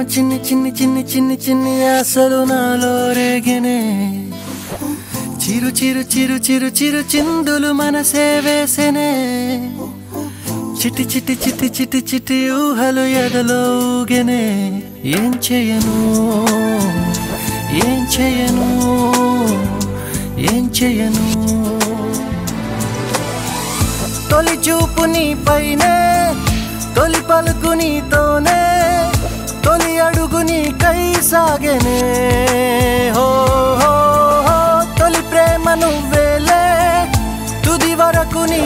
చిన్ని చిన్ని చిన్ని చిన్ని చిన్ని ఆశలు నాలో రేగినే. చిరు చిరు చిరు చిరు చిరు చిందులు మనసే వేసెనే. చిటి చిట్టి చిటి చిటి చిటి ఊహలు ఎదలో ఊగెనే. ఏం చేయను? ఏం చేయను? ఏం చేయను? తొలి చూపు నీ పైనే తొలి పలుకు నీతో వరకు నీ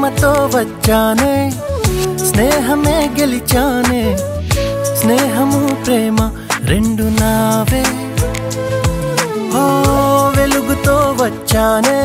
ప్రేమతో వచ్చానే స్నేహమే గెలిచానే స్నేహము ప్రేమ రెండు నావే. ఓ వెలుగుతో వచ్చానే.